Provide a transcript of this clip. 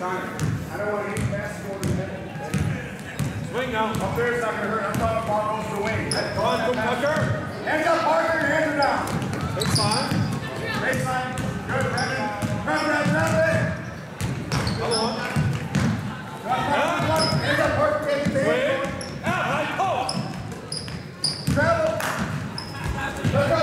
Connor, I don't want to get past the middle. Swing now. Up there is not going to hurt. I thought a bar goes the way. Come on, go Parker. Hands up, Parker, hands are down. Baseline. Baseline. Good, Brandon. On. The hand. Swing. Ah, Out. Travel. Let's go.